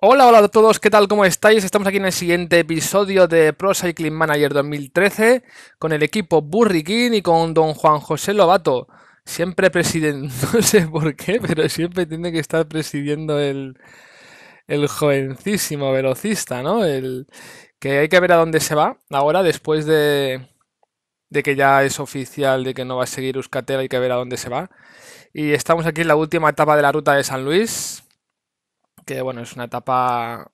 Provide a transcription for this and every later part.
Hola, hola a todos, ¿qué tal? ¿Cómo estáis? Estamos aquí en el siguiente episodio de Pro Cycling Manager 2013 con el equipo Burriquín y con don Juan José Lobato. Siempre presidiendo, no sé por qué, pero siempre tiene que estar presidiendo el, el jovencísimo velocista, ¿no? El que hay que ver a dónde se va ahora después de, de que ya es oficial de que no va a seguir Euskatel, hay que ver a dónde se va. Y estamos aquí en la última etapa de la ruta de San Luis que bueno, es una etapa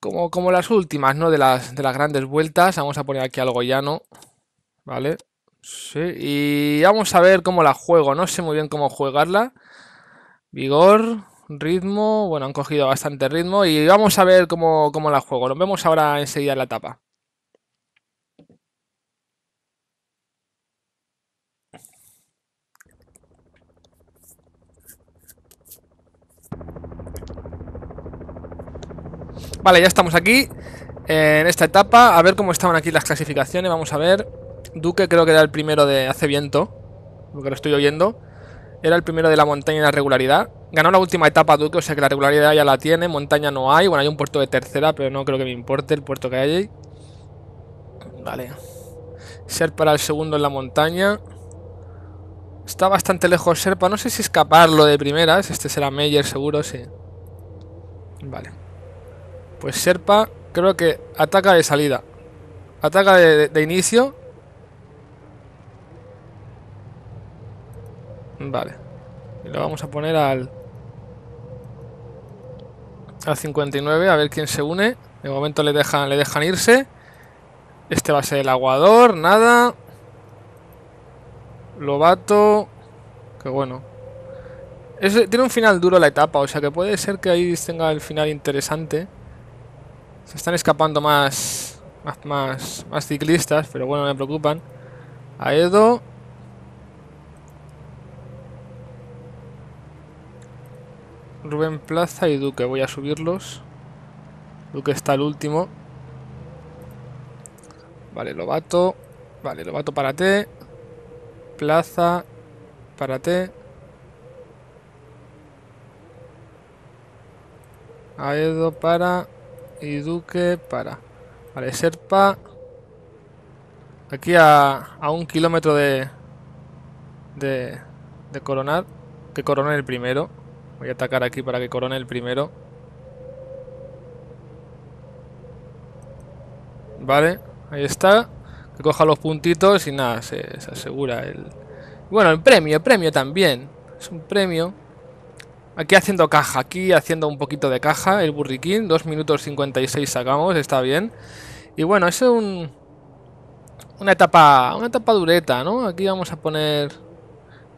como, como las últimas, ¿no? De las, de las grandes vueltas. Vamos a poner aquí algo llano, ¿vale? Sí, y vamos a ver cómo la juego. No sé muy bien cómo jugarla. Vigor, ritmo, bueno, han cogido bastante ritmo y vamos a ver cómo, cómo la juego. Nos vemos ahora enseguida en la etapa. Vale, ya estamos aquí en esta etapa. A ver cómo estaban aquí las clasificaciones. Vamos a ver. Duque creo que era el primero de hace viento. Porque lo estoy oyendo. Era el primero de la montaña en la regularidad. Ganó la última etapa Duque, o sea que la regularidad ya la tiene. Montaña no hay. Bueno, hay un puerto de tercera, pero no creo que me importe el puerto que hay ahí. Vale. Ser para el segundo en la montaña. Está bastante lejos Serpa. No sé si escaparlo de primeras. Este será Meyer, seguro, sí. Vale. Pues Serpa creo que ataca de salida. Ataca de, inicio. Vale. Y lo vamos a poner al... Al 59, a ver quién se une. De momento le dejan, le dejan irse. Este va a ser el aguador, nada. Lobato. Que bueno. tiene un final duro la etapa, o sea que puede ser que ahí tenga el final interesante. Se están escapando más, más, más, ciclistas, pero bueno, me preocupan. Aedo. Rubén Plaza y Duque. Voy a subirlos. Duque está el último. Vale, Lobato. Vale, Lobato para T. Plaza para T. Aedo para y Duque para. Vale, Serpa. Aquí a, a un kilómetro de, de, de coronar. Que corone el primero. Voy a atacar aquí para que corone el primero. Vale, ahí está. Que coja los puntitos y nada, se, se asegura el... Bueno, el premio, el premio también. Es un premio. Aquí haciendo caja, aquí haciendo un poquito de caja, el burriquín, 2 minutos 56 sacamos, está bien. Y bueno, es un, una etapa una etapa dureta, ¿no? Aquí vamos a poner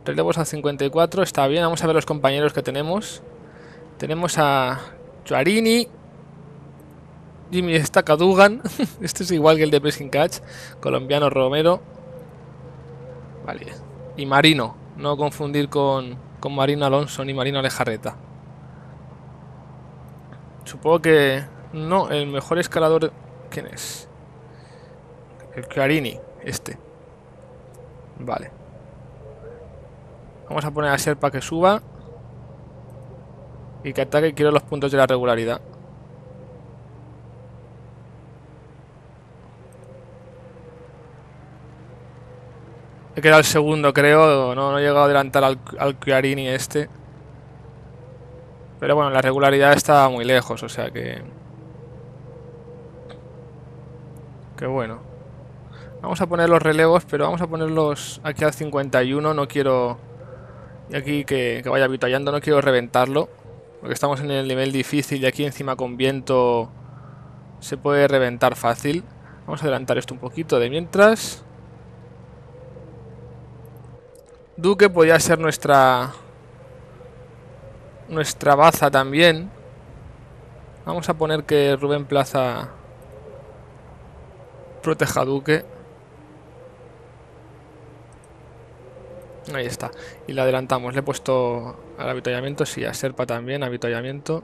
relevos a 54, está bien. Vamos a ver los compañeros que tenemos. Tenemos a Chuarini, Jimmy Stakadugan, este es igual que el de Pressing Catch, colombiano Romero. Vale, y Marino, no confundir con con Marino Alonso ni Marino Alejarreta. Supongo que... No, el mejor escalador... ¿Quién es? El Clarini, este. Vale. Vamos a poner a Serpa que suba. Y que ataque quiero los puntos de la regularidad. He quedado el segundo, creo. No, he llegado a adelantar al, al este. Pero bueno, la regularidad está muy lejos, o sea que... Que bueno. Vamos a poner los relevos, pero vamos a ponerlos aquí al 51. No quiero... Y aquí que, que vaya avituallando, no quiero reventarlo. Porque estamos en el nivel difícil y aquí encima con viento se puede reventar fácil. Vamos a adelantar esto un poquito de mientras. Duque podría ser nuestra... Nuestra baza también. Vamos a poner que Rubén Plaza proteja a Duque. Ahí está. Y le adelantamos. Le he puesto al avituallamiento. Sí, a Serpa también, avituallamiento.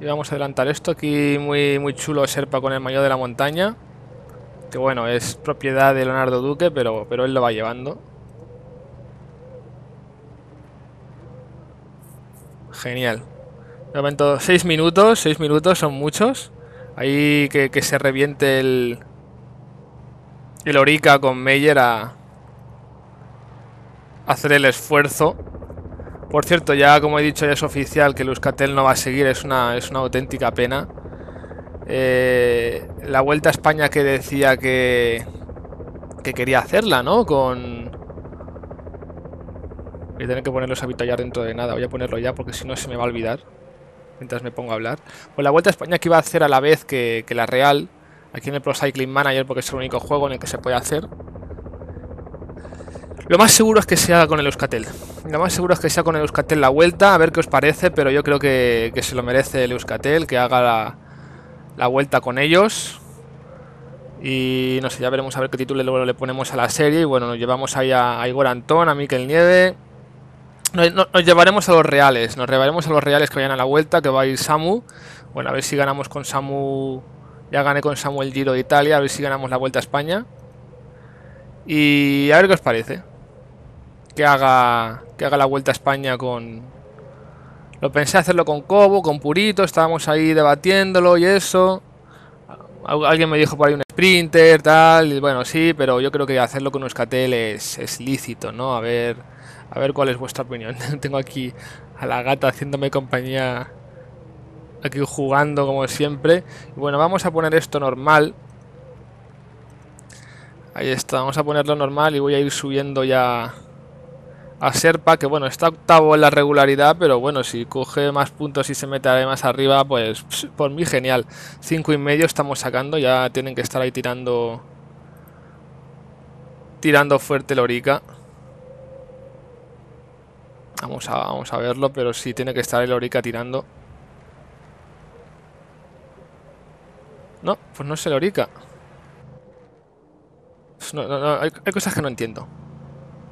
Y vamos a adelantar esto. Aquí muy, muy chulo Serpa con el mayor de la montaña. Que bueno, es propiedad de Leonardo Duque, pero, pero él lo va llevando. Genial. De momento, 6 minutos, 6 minutos son muchos. Ahí que, que se reviente el... El Orica con Meyer a... Hacer el esfuerzo. Por cierto, ya como he dicho, ya es oficial que el Euskaltel no va a seguir. Es una, es una auténtica pena. Eh, la Vuelta a España que decía que... Que quería hacerla, ¿no? Con... Voy a tener que ponerlos a ya dentro de nada. Voy a ponerlo ya porque si no se me va a olvidar. Mientras me pongo a hablar. Pues la Vuelta a España que iba a hacer a la vez que, que la Real. Aquí en el Pro Cycling Manager porque es el único juego en el que se puede hacer. Lo más seguro es que se haga con el Euskatel. Lo más seguro es que sea con el Euskatel la vuelta, a ver qué os parece, pero yo creo que, se lo merece el Euskatel, que haga la, vuelta con ellos. Y no sé, ya veremos a ver qué título luego le ponemos a la serie. Y bueno, nos llevamos ahí a, Igor Antón, a Miquel Nieve. Nos, llevaremos a los reales, nos llevaremos a los reales que vayan a la vuelta, que va a ir Samu. Bueno, a ver si ganamos con Samu. Ya gané con Samu el Giro de Italia, a ver si ganamos la vuelta a España. Y a ver qué os parece que haga, que haga la vuelta a España con... Lo pensé hacerlo con Cobo, con Purito, estábamos ahí debatiéndolo y eso. Alguien me dijo por ahí un sprinter, tal, y bueno, sí, pero yo creo que hacerlo con Euskatel es, es lícito, ¿no? A ver, a ver cuál es vuestra opinión. Tengo aquí a la gata haciéndome compañía aquí jugando como siempre. Bueno, vamos a poner esto normal. Ahí está, vamos a ponerlo normal y voy a ir subiendo ya a Serpa, que bueno, está octavo en la regularidad, pero bueno, si coge más puntos y se mete más arriba, pues por mí genial. Cinco y medio estamos sacando, ya tienen que estar ahí tirando tirando fuerte Lorica. Vamos a, vamos a verlo, pero sí tiene que estar el Lorica tirando. No, pues no es el Lorica. Pues hay cosas que no entiendo.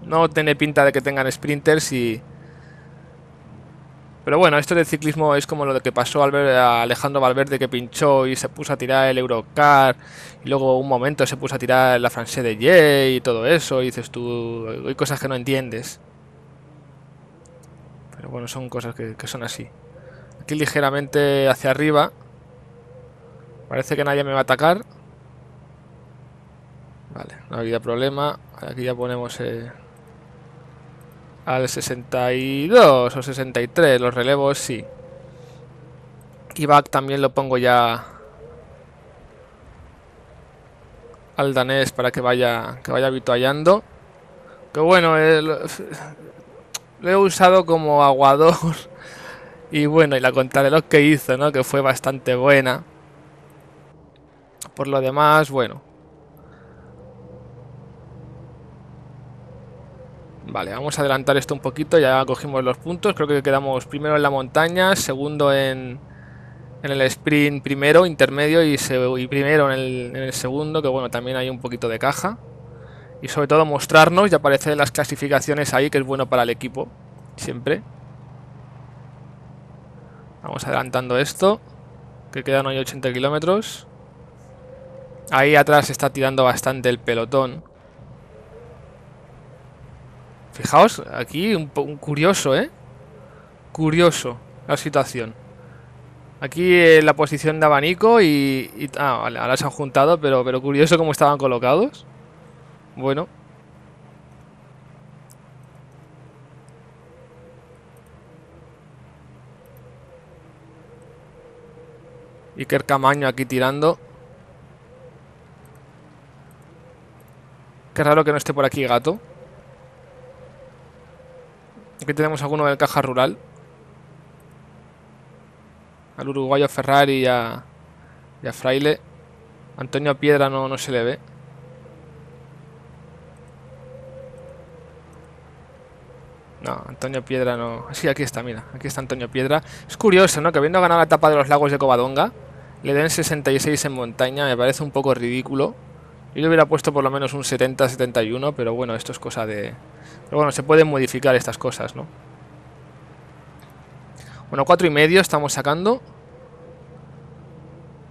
No tiene pinta de que tengan sprinters y... Pero bueno, esto del ciclismo es como lo de que pasó a Alejandro Valverde que pinchó y se puso a tirar el Eurocar y luego un momento se puso a tirar la Francés de Jay y todo eso y dices tú, hay cosas que no entiendes. Bueno, son cosas que, que son así. Aquí ligeramente hacia arriba. Parece que nadie me va a atacar. Vale, no había problema. Aquí ya ponemos... Eh, al 62 o 63, los relevos sí. Y back también lo pongo ya al danés para que vaya que vaya habituallando. Que bueno, eh, lo, he usado como aguador. Y bueno, y la contrarreloj que hizo, ¿no? Que fue bastante buena. Por lo demás, bueno, Vale, vamos a adelantar esto un poquito, ya cogimos los puntos, creo que quedamos primero en la montaña, segundo en, en el sprint primero, intermedio y, y primero en el, en el, segundo, que bueno, también hay un poquito de caja. Y sobre todo mostrarnos y aparecer las clasificaciones ahí, que es bueno para el equipo, siempre. Vamos adelantando esto, que quedan hoy 80 kilómetros. Ahí atrás está tirando bastante el pelotón. Fijaos, aquí un, curioso, ¿eh? Curioso la situación. Aquí eh, la posición de abanico y, ah, vale, ahora se han juntado, pero, pero curioso cómo estaban colocados. Bueno. Iker Camaño aquí tirando. Qué raro que no esté por aquí gato. Aquí tenemos alguno del Caja Rural. Al uruguayo Ferrari y a, y a Fraile. Antonio Piedra no, no se le ve. No, Antonio Piedra no. Sí, aquí está, mira. Aquí está Antonio Piedra. Es curioso, ¿no? Que habiendo ganado la etapa de los lagos de Covadonga, le den 66 en montaña. Me parece un poco ridículo. Yo le hubiera puesto por lo menos un 70-71, pero bueno, esto es cosa de, pero bueno, se pueden modificar estas cosas, ¿no? Bueno, cuatro y medio estamos sacando.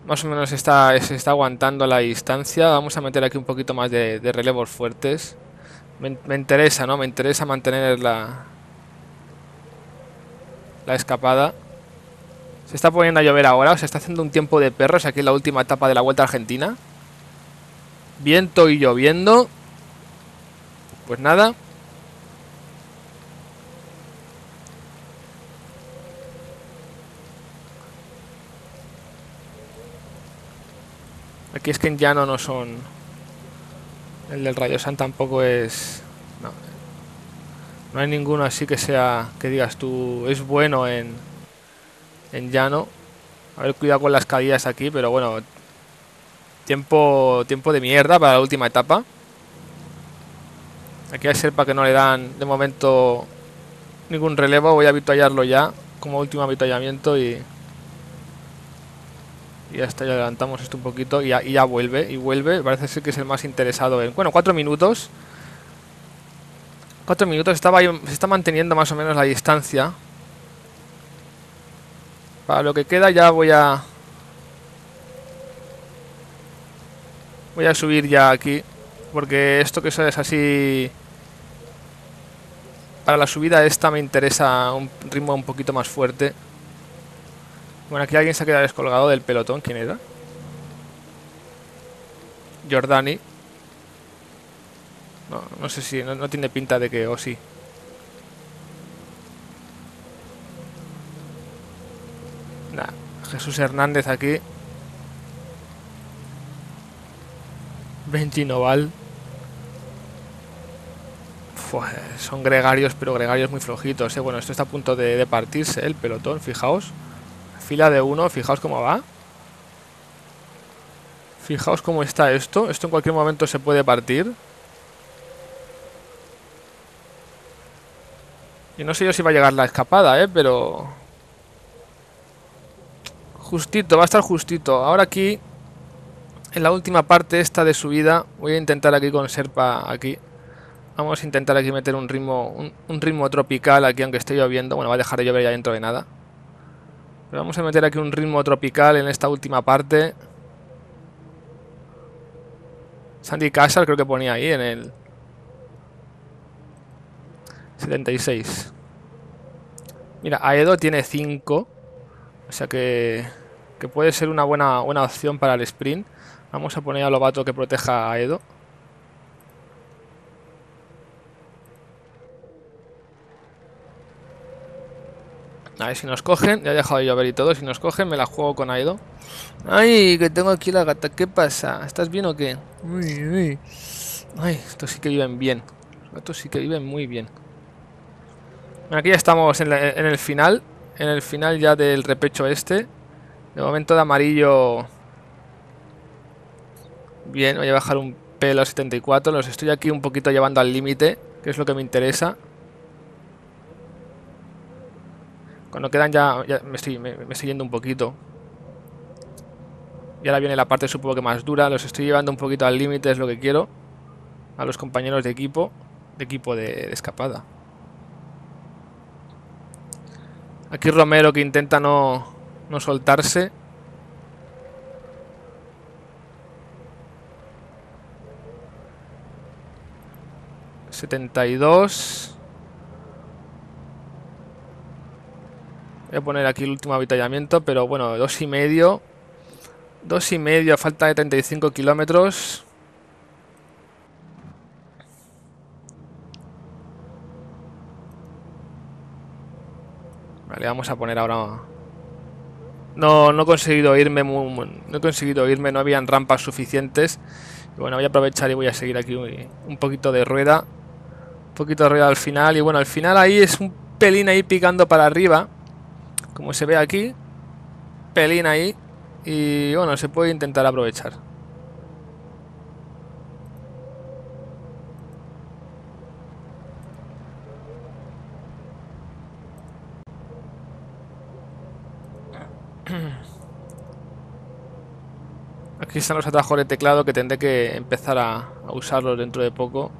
Más o menos está, se está aguantando la distancia. Vamos a meter aquí un poquito más de, relevos fuertes. Me, interesa, ¿no? Me interesa mantener la... la escapada. Se está poniendo a llover ahora, o se está haciendo un tiempo de perros aquí en la última etapa de la Vuelta Argentina. Viento y lloviendo. Pues nada. Aquí es que en llano no son... El del Rayo San tampoco es... No. no hay ninguno así que sea... Que digas tú... Es bueno en... En llano. A ver, cuidado con las caídas aquí, pero bueno... Tiempo, tiempo de mierda para la última etapa. Aquí hay Serpa que no le dan de momento ningún relevo. Voy a avituallarlo ya como último avituallamiento y... Y ya está, ya adelantamos esto un poquito y ya, vuelve, y vuelve. Parece ser que es el más interesado en... Bueno, cuatro minutos. Cuatro minutos, estaba se está manteniendo más o menos la distancia. Para lo que queda ya voy a... Voy a subir ya aquí. Porque esto que es así... Para la subida esta me interesa un ritmo un poquito más fuerte. Bueno, aquí alguien se ha quedado descolgado del pelotón. ¿Quién era? Jordani. No, no sé si... No, tiene pinta de que... O sí. Nah, Jesús Hernández aquí. Benji Noval. son gregarios, pero gregarios muy flojitos. ¿eh? Bueno, esto está a punto de partirse el pelotón, fijaos. Fila de uno, fijaos cómo va. Fijaos cómo está esto. Esto en cualquier momento se puede partir. Y no sé yo si va a llegar la escapada, ¿eh? Pero... Justito, va a estar justito. Ahora aquí, en la última parte esta de subida, voy a intentar aquí con Serpa aquí. Vamos a intentar aquí meter un ritmo, un, un ritmo tropical aquí, aunque esté lloviendo. Bueno, va a dejar de llover ya dentro de nada vamos a meter aquí un ritmo tropical en esta última parte. Sandy Castle creo que ponía ahí en el 76. Mira, Aedo tiene 5. O sea que, que puede ser una buena, buena opción para el sprint. Vamos a poner a Lobato que proteja a Aedo. A ver si nos cogen. Ya he dejado de llover y todo. Si nos cogen, me la juego con Aido. Ay, que tengo aquí la gata. ¿Qué pasa? ¿Estás bien o qué? Uy, uy. Ay, estos sí que viven bien. Los gatos sí que viven muy bien. aquí ya estamos en, en, el final. En el final ya del repecho este. De momento de amarillo. Bien, voy a bajar un pelo a 74. Los estoy aquí un poquito llevando al límite. Que es lo que me interesa. Cuando quedan ya, me, estoy, me, estoy yendo un poquito. Y ahora viene la parte supongo que más dura. Los estoy llevando un poquito al límite, es lo que quiero. A los compañeros de equipo. De equipo de, escapada. Aquí Romero que intenta no, no soltarse. ¿72? Voy a poner aquí el último avitallamiento, pero bueno, dos y medio. Dos y medio, falta de 35 kilómetros. Vale, vamos a poner ahora... No, no he conseguido irme, no he conseguido irme, no habían rampas suficientes. Bueno, voy a aprovechar y voy a seguir aquí un poquito de rueda. Un poquito de rueda al final. Y bueno, al final ahí es un pelín ahí picando para arriba. Como se ve aquí, pelín ahí. Y bueno, se puede intentar aprovechar. Aquí están los atajos de teclado que tendré que empezar a, a usarlos dentro de poco.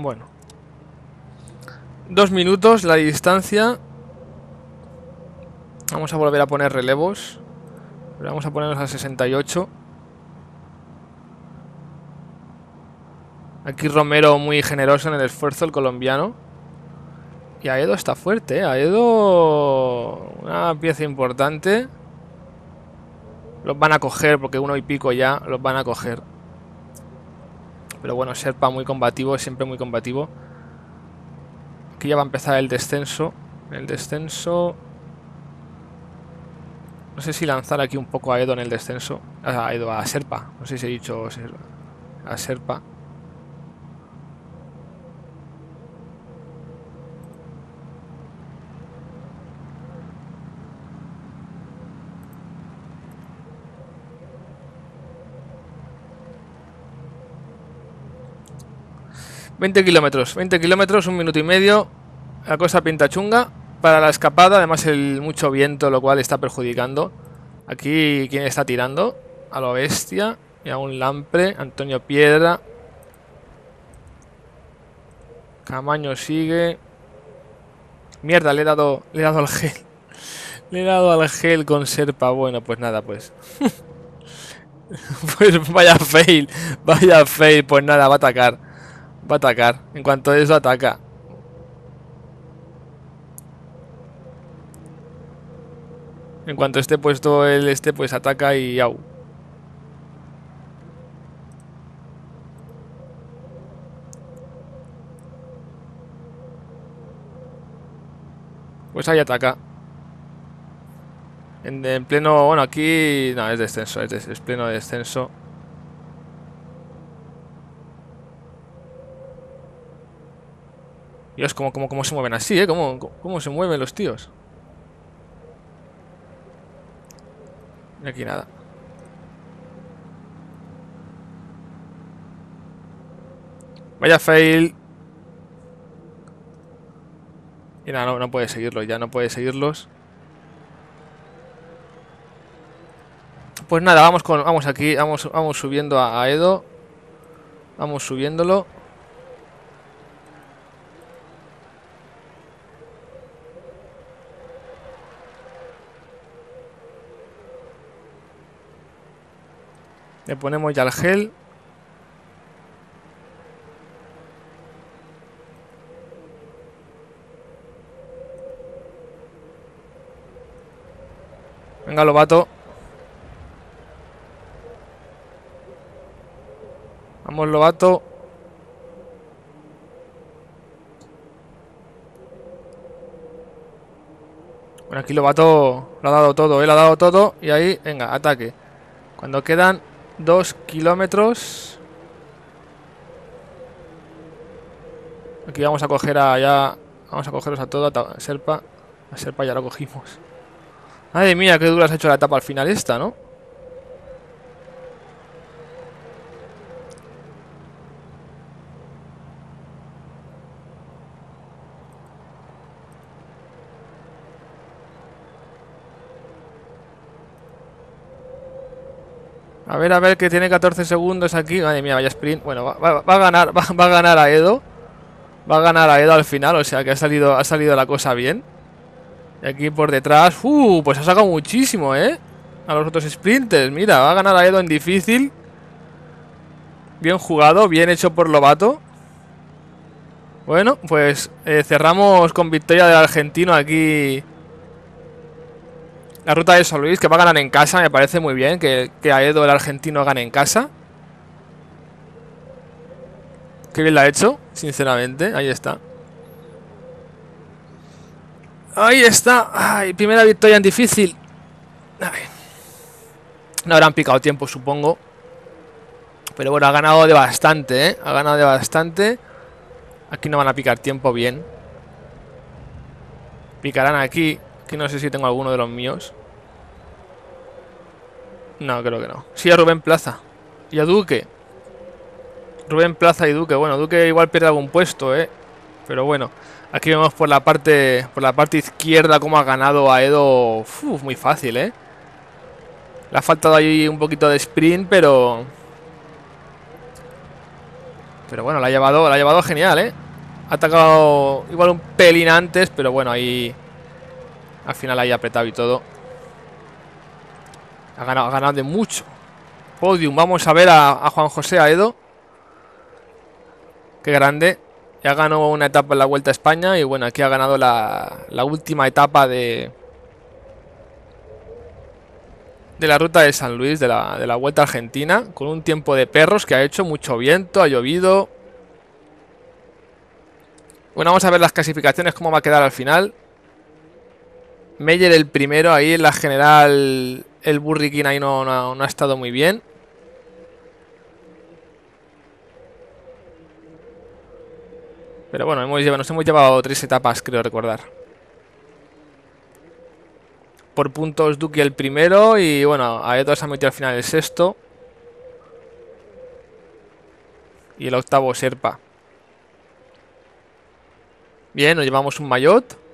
Bueno. Dos minutos la distancia. Vamos a volver a poner relevos. Vamos a ponernos a 68. Aquí Romero muy generoso en el esfuerzo, el colombiano. Y Aedo está fuerte, ¿eh? Aedo... Una pieza importante. Los van a coger, porque uno y pico ya los van a coger. Pero bueno, Serpa muy combativo, siempre muy combativo. Aquí ya va a empezar el descenso. El descenso... No sé si lanzar aquí un poco a Edo en el descenso. A Edo, a Serpa. No sé si he dicho a Serpa. 20 kilómetros, 20 kilómetros, un minuto y medio. La cosa pinta chunga. Para la escapada, además el mucho viento, lo cual está perjudicando. Aquí, ¿quién está tirando? A lo bestia. Y a un lampre. Antonio Piedra. Camaño sigue. Mierda, le he dado, le he dado al gel. Le he dado al gel con serpa. Bueno, pues nada, pues. pues vaya fail. Vaya fail. Pues nada, va a atacar. Va a atacar. En cuanto eso, ataca. En cuanto esté puesto el este, pues ataca y au. Pues ahí ataca. En, pleno... Bueno, aquí... No, es descenso, es, es pleno descenso. Dios, ¿cómo, cómo, cómo se mueven así, eh? ¿Cómo, ¿Cómo se mueven los tíos? Y aquí nada. Vaya fail. Y nada, no, puede seguirlos, ya no puede seguirlos. Pues nada, vamos con vamos aquí, vamos, vamos subiendo a Edo. Vamos subiéndolo. Le ponemos ya el gel. Venga, Lobato. Vamos, Lobato. Bueno, aquí Lobato lo ha dado todo, él ha dado todo. Y ahí, venga, ataque. Cuando quedan Dos kilómetros. Aquí vamos a coger a ya. Vamos a cogerlos a todos. A Serpa. A Serpa ya lo cogimos. Madre mía, qué dura has hecho la etapa al final esta, ¿no? A ver, a ver, que tiene 14 segundos aquí. Madre mía, vaya sprint. Bueno, va, a ganar, va, a ganar a Edo. Va a ganar a Edo al final, o sea que ha salido, ha salido la cosa bien. Y aquí por detrás, uh, pues ha sacado muchísimo, ¿eh? A los otros sprinters, mira, va a ganar a Edo en difícil. Bien jugado, bien hecho por Lobato. Bueno, pues eh, cerramos con victoria del argentino aquí la ruta de San Luis, que va a ganar en casa, me parece muy bien que, que Aedo, el argentino, gane en casa. Qué bien la ha hecho, sinceramente. Ahí está. Ahí está. Ay, primera victoria en difícil. No habrán picado tiempo, supongo. Pero bueno, ha ganado de bastante, ¿eh? Ha ganado de bastante. Aquí no van a picar tiempo bien. Picarán aquí. Que no sé si tengo alguno de los míos. No, creo que no. Sí, a Rubén Plaza. Y a Duque. Rubén Plaza y Duque. Bueno, Duque igual pierde algún puesto, ¿eh? Pero bueno. Aquí vemos por la parte por la parte izquierda cómo ha ganado a Edo. Uf, muy fácil, ¿eh? Le ha faltado ahí un poquito de sprint, pero... Pero bueno, la ha llevado, la ha llevado genial, ¿eh? Ha atacado igual un pelín antes, pero bueno, ahí... Al final ahí apretado y todo. Ha ganado, ha ganado de mucho. Podium. Vamos a ver a, Juan José Aedo. Qué grande. Ya ganó una etapa en la Vuelta a España. Y bueno, aquí ha ganado la, la última etapa de... De la ruta de San Luis, de la, de la Vuelta Argentina. Con un tiempo de perros que ha hecho mucho viento, ha llovido. Bueno, vamos a ver las clasificaciones, cómo va a quedar al final. Meyer el primero, ahí en la general el Burrikin ahí no, ha estado muy bien. Pero bueno, hemos llevado, nos hemos llevado tres etapas, creo recordar. Por puntos Duki el primero y bueno, Aedo se ha metido al final el sexto. Y el octavo Serpa. Bien, nos llevamos un maillot.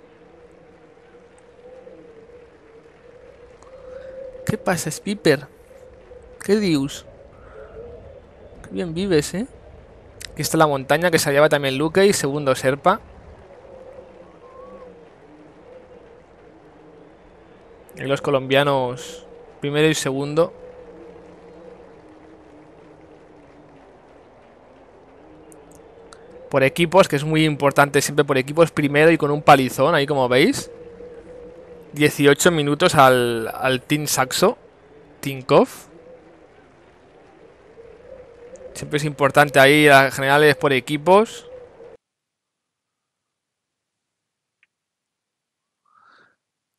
¿Qué pasa, Spiper? ¿Qué dios? Qué bien vives, ¿eh? Aquí está la montaña que se lleva también Luke y segundo Serpa. Y los colombianos primero y segundo. Por equipos, que es muy importante siempre por equipos primero y con un palizón, ahí como veis. 18 minutos al, al Team Saxo. Tinkov. Siempre es importante ahí, las generales por equipos.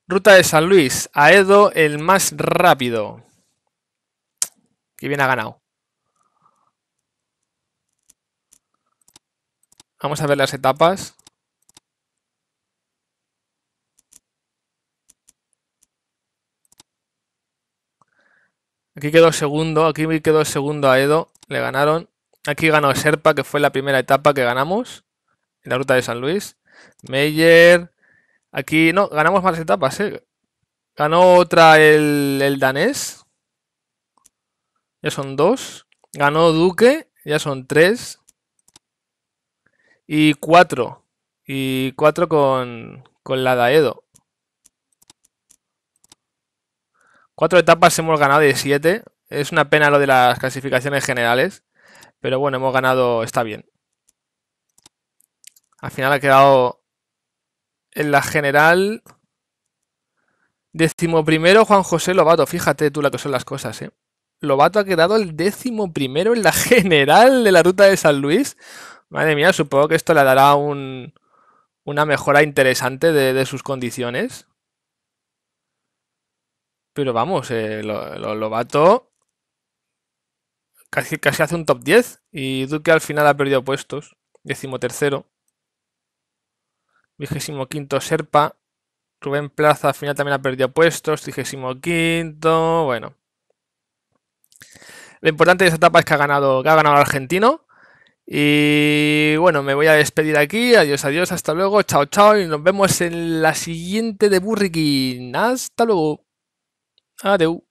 Ruta de San Luis. Aedo, el más rápido. Que bien ha ganado. Vamos a ver las etapas. Aquí quedó segundo, aquí quedó segundo a Edo, le ganaron. Aquí ganó Serpa, que fue la primera etapa que ganamos en la ruta de San Luis. Meyer, aquí no, ganamos más etapas, ¿eh? Ganó otra el, el danés, ya son dos. Ganó Duque, ya son tres. Y cuatro, y cuatro con, con la Daedo. Cuatro etapas hemos ganado de siete. Es una pena lo de las clasificaciones generales. Pero bueno, hemos ganado, está bien. Al final ha quedado en la general. Décimo primero Juan José Lobato. Fíjate tú la que son las cosas, ¿eh? Lobato ha quedado el décimo primero en la general de la ruta de San Luis. Madre mía, supongo que esto le dará un, una mejora interesante de sus condiciones. Pero vamos, eh, lo, Lobato casi, casi hace un top 10 y Duque al final ha perdido puestos. Décimo tercero. Vigésimo quinto Serpa. Rubén Plaza al final también ha perdido puestos. Vigésimo quinto. Bueno. Lo importante de esta etapa es que ha ganado, que ha ganado el argentino. Y bueno, me voy a despedir aquí. Adiós, adiós, hasta luego. Chao, chao. Y nos vemos en la siguiente de Burrikin. Hasta luego. Ah, deu.